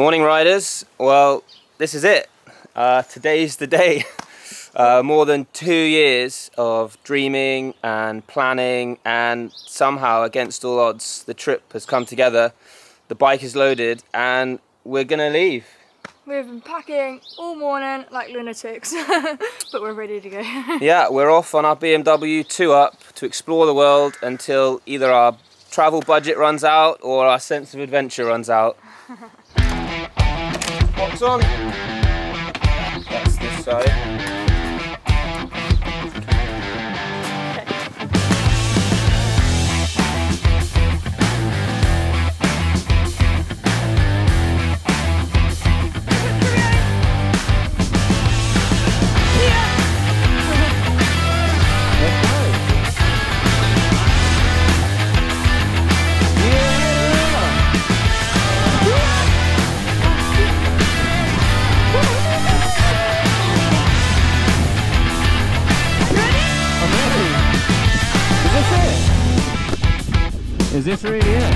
Morning riders, well this is it. Uh, today's the day. Uh, more than two years of dreaming and planning and somehow against all odds the trip has come together. The bike is loaded and we're gonna leave. We've been packing all morning like lunatics, but we're ready to go. yeah, we're off on our BMW 2-Up to explore the world until either our travel budget runs out or our sense of adventure runs out. That's this side. This really it?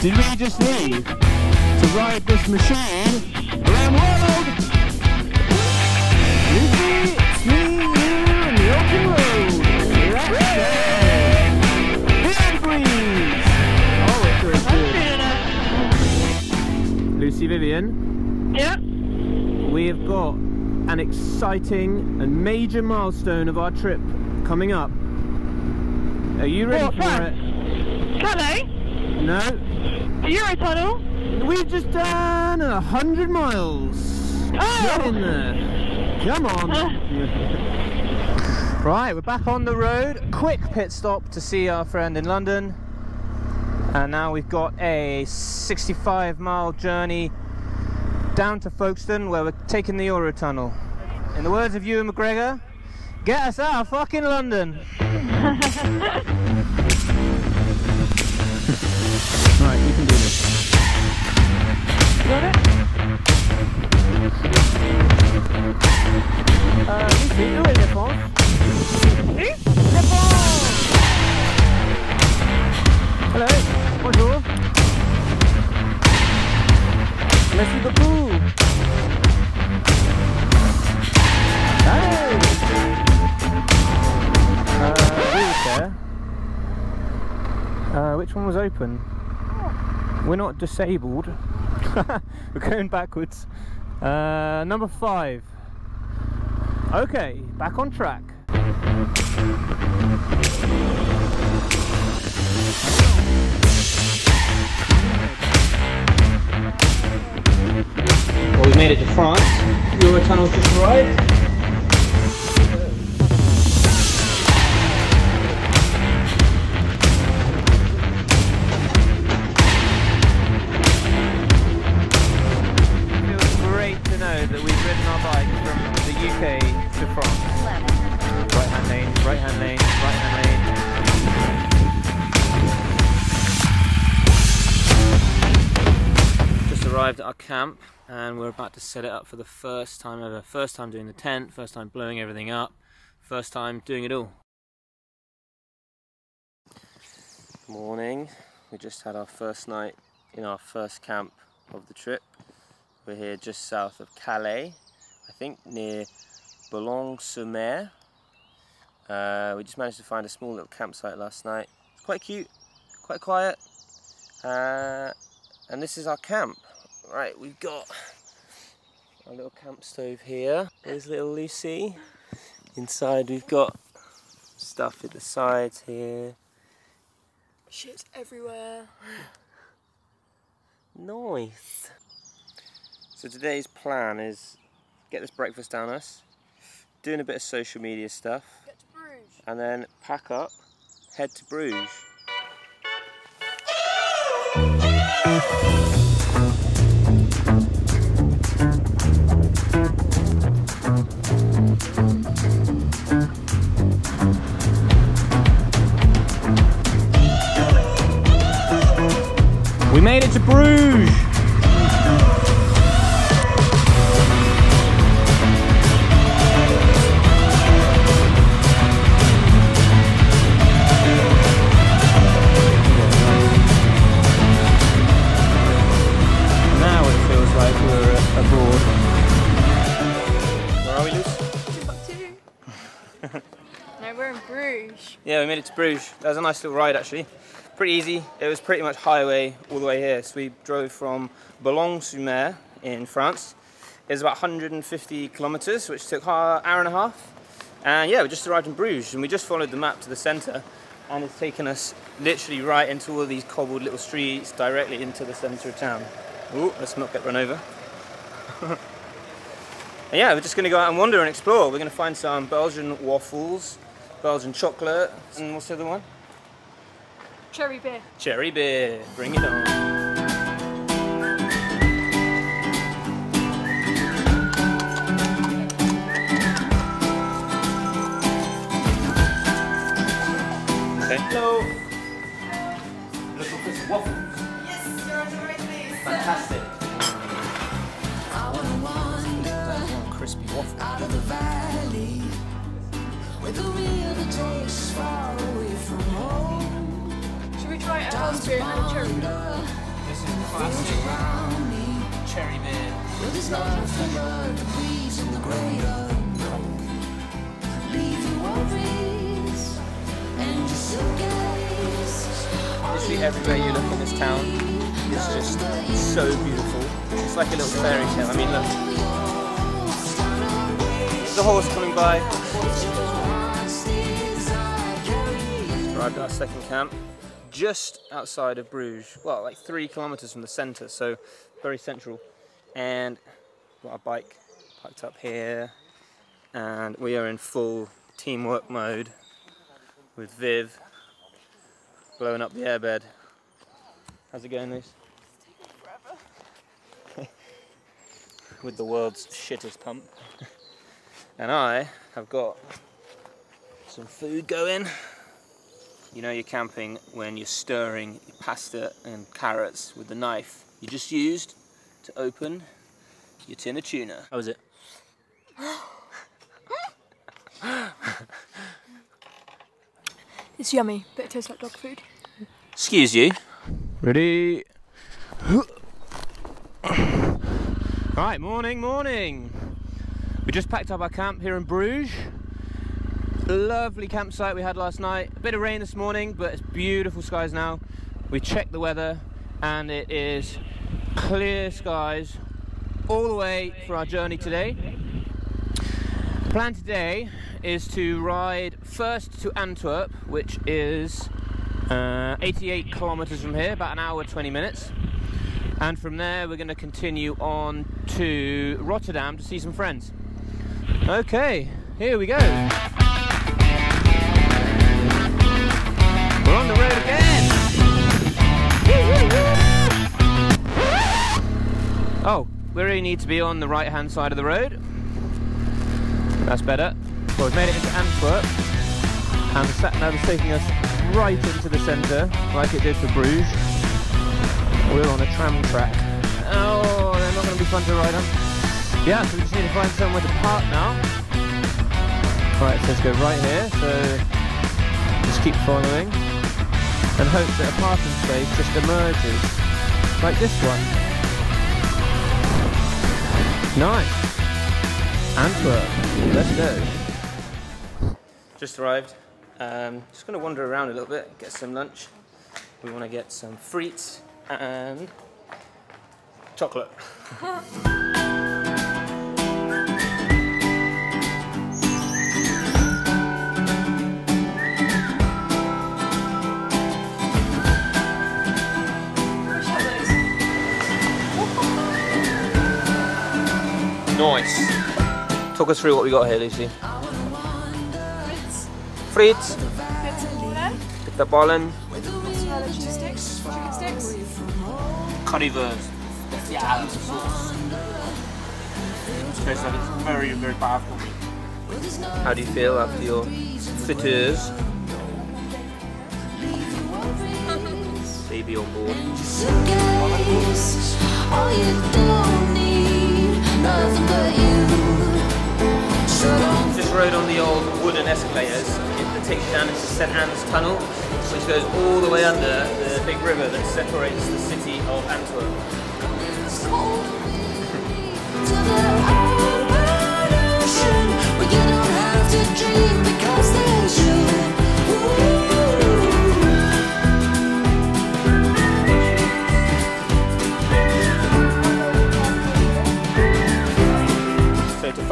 Did we just leave to ride this machine around the world? Lucy, it's me, you, and the open road. That's it. Big breeze. Oh, it's very good. Lucy Vivian. Yeah. We have got an exciting and major milestone of our trip coming up. Are you ready What, for it? Calais? No, Eurotunnel? We've just done a hundred miles. Get in Oh! there. Come on. right, we're back on the road. Quick pit stop to see our friend in London. And now we've got a 65 mile journey down to Folkestone where we're taking the Eurotunnel. In the words of Ewan McGregor, get us out of fucking London. right, you can do this. Got it? Euh, oui, c'est eux! Hello, bonjour. Merci beaucoup. Hey. Uh, wheelchair. Uh, which one was open? We're not disabled. We're going backwards. Uh, number five. Okay, back on track. Well, we've made it to France. Eurotunnel's just arrived. UK to France. Right hand lane, right hand lane, right hand lane. Just arrived at our camp and we're about to set it up for the first time ever. First time doing the tent, first time blowing everything up, first time doing it all. Morning. We just had our first night in our first camp of the trip. We're here just south of Calais, think near Boulogne-sur-Mer. Uh, we just managed to find a small little campsite last night. It's quite cute, quite quiet. Uh, and this is our camp. Right, we've got our little camp stove here. There's little Lucy. Inside we've got stuff at the sides here. Shit's everywhere. Nice. So today's plan is get this breakfast down us, doing a bit of social media stuff, Get to Bruges. and then pack up, head to Bruges. We made it to Bruges! Bruges. That was a nice little ride actually. Pretty easy. It was pretty much highway all the way here. So we drove from Boulogne-sur-Mer in France. It's about 150 kilometers, which took an hour and a half. And yeah, we just arrived in Bruges and we just followed the map to the center and it's taken us literally right into all these cobbled little streets directly into the center of town. Ooh, let's not get run over. and yeah, we're just gonna go out and wander and explore. We're gonna find some Belgian waffles, Belgian chocolate, and what's the other one? Cherry beer. Cherry beer, bring it on. Hello. Looking for some waffles. Yes, you're on the right place. Fantastic. I One crispy waffle. out of the valley where the river takes far away from home. Beer and cherry? This is classic cherry where there's nothing but the breeze and the unknown. Leave your worries and your suitcase. Everywhere you look in this town is just so beautiful. It's like a little fairy tale. I mean, look. A horse coming by. Arrived at our second camp, just outside of Bruges. Well, like three kilometers from the center, so very central. And got our bike parked up here, and we are in full teamwork mode with Viv blowing up the airbed. How's it going, Luce? With the world's shittest pump. and I have got some food going. You know you're camping when you're stirring your pasta and carrots with the knife you just used to open your tin of tuna. How was it? It's yummy, but it tastes like dog food. Excuse you. Ready? Right, morning, morning. We just packed up our camp here in Bruges. Lovely campsite we had last night. A bit of rain this morning, but it's beautiful skies now. We checked the weather and it is clear skies all the way for our journey today. Plan today is to ride first to Antwerp, which is uh, 88 kilometers from here, about an hour 20 minutes. And from there, we're going to continue on to Rotterdam to see some friends. Okay, here we go. Oh, we really need to be on the right hand side of the road. That's better. Well, we've made it into Antwerp, and the sat nav is taking us right into the centre, like it did for Bruges. We're on a tram track. Oh, they're not going to be fun to ride on. Yeah, so we just need to find somewhere to park now. Right, so let's go right here. So just keep following and hope that a parking space just emerges, like this one. Nice. Antwerp. Let's go. Just arrived. Um, just going to wander around a little bit, get some lunch. We want to get some frites and chocolate. Talk us through what we got here, Lucy. Fritz, of bollen, mozzarella cheese sticks, chicken sticks. very, very powerful. How do you feel after your fritters? Baby on board. All you don't need, nothing but you. Just rode on the old wooden escalators that takes you down into St Anne's Tunnel, which goes all the way under the big river that separates the city of Antwerp.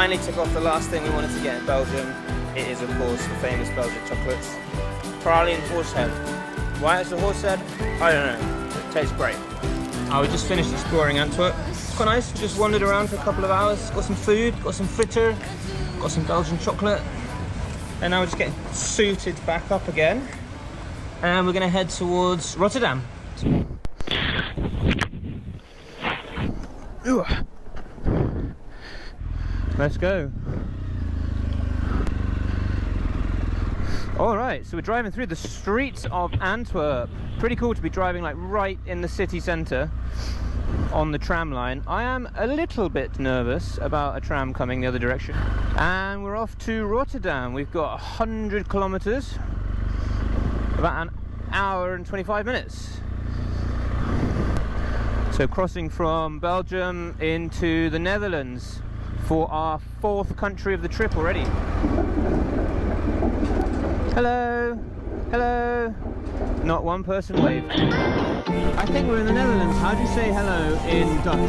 Finally took off the last thing we wanted to get in Belgium. It is, of course, the famous Belgian chocolates. Praline Horsehead. Why it's a horsehead? I don't know. It tastes great. I we just finished exploring Antwerp. Quite nice. Just wandered around for a couple of hours. Got some food, got some fritter, got some Belgian chocolate. And now we're just getting suited back up again. And we're going to head towards Rotterdam. Ooh. Let's go. All right, so we're driving through the streets of Antwerp. Pretty cool to be driving like right in the city centre on the tram line. I am a little bit nervous about a tram coming the other direction. And we're off to Rotterdam. We've got 100 kilometres, about an hour and 25 minutes. So crossing from Belgium into the Netherlands for our fourth country of the trip already. Hello, hello. Not one person waved. I think we're in the Netherlands. How do you say hello in Dutch?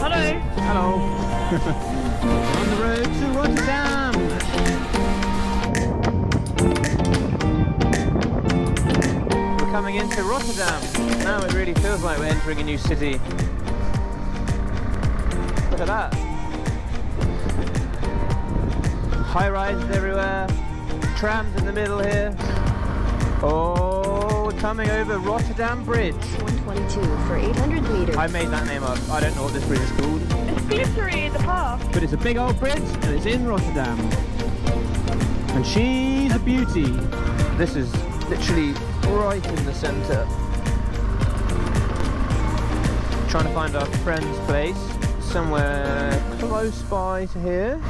Hello. Hello. On the road to Rotterdam. We're coming into Rotterdam. Now it really feels like we're entering a new city. Look at that. High rises everywhere. Trams in the middle here. Oh, coming over Rotterdam Bridge. 122 for 800 meters. I made that name up. I don't know what this bridge is called. It's glittery in the park. But it's a big old bridge and it's in Rotterdam. And she's a beauty. This is literally right in the centre. Trying to find our friend's place. Somewhere close by to here.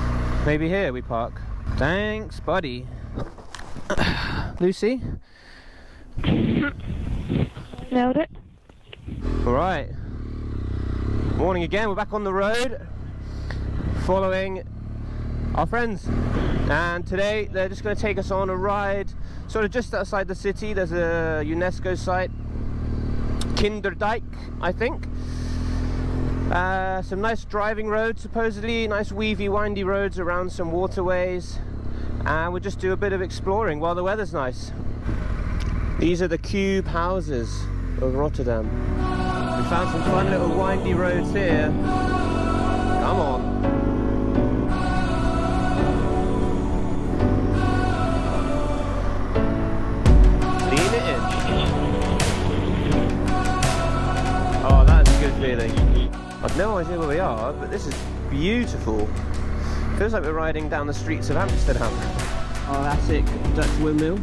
Maybe here we park. Thanks, buddy. Lucy? Nailed it. Alright. Morning again, we're back on the road following our friends. And today they're just going to take us on a ride sort of just outside the city. There's a UNESCO site, Kinderdijk, I think. Uh, some nice driving roads, supposedly, nice weavy, windy roads around some waterways. And we'll just do a bit of exploring while the weather's nice. These are the cube houses of Rotterdam. We found some fun little windy roads here. Come on. Oh, that's a good feeling. I've no idea where we are, but this is beautiful. Feels like we're riding down the streets of Amsterdam. Our Classic Dutch windmill.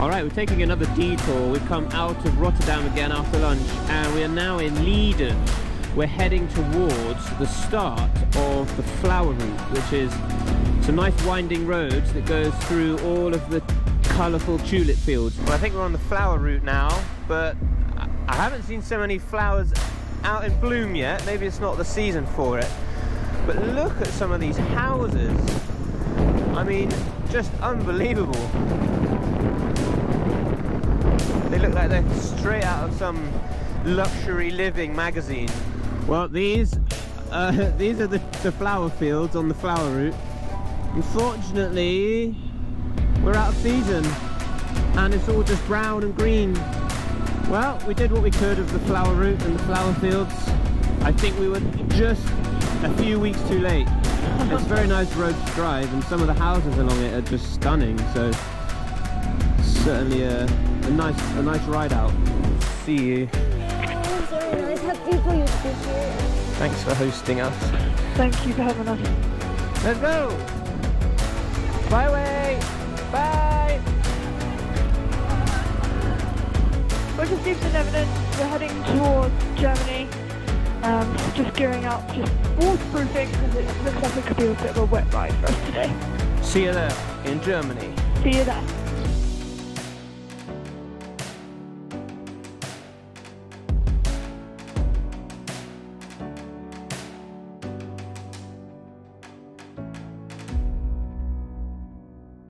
All right, we're taking another detour. We've come out of Rotterdam again after lunch, and we are now in Leiden. We're heading towards the start of the flower route, which is some nice winding roads that goes through all of the colourful tulip fields. Well, I think we're on the flower route now, but I- I haven't seen so many flowers out in bloom yet. Maybe it's not the season for it. But look at some of these houses. I mean, just unbelievable. They look like they're straight out of some luxury living magazine. Well, these uh, these are the, the flower fields on the flower route. Unfortunately, we're out of season and it's all just brown and green. Well, we did what we could of the flower route and the flower fields. I think we were just a few weeks too late. It's a very nice road to drive and some of the houses along it are just stunning. So certainly a, a nice a nice ride out. See you. very nice. Have people you appreciate. Thanks for hosting us. Thank you for having us. Let's go. Bye way. Bye. We're just leaving Netherlands. We're heading towards Germany. Um, just gearing up, just waterproofing because it looks like it could be a bit of a wet ride for us today. See you there in Germany. See you there.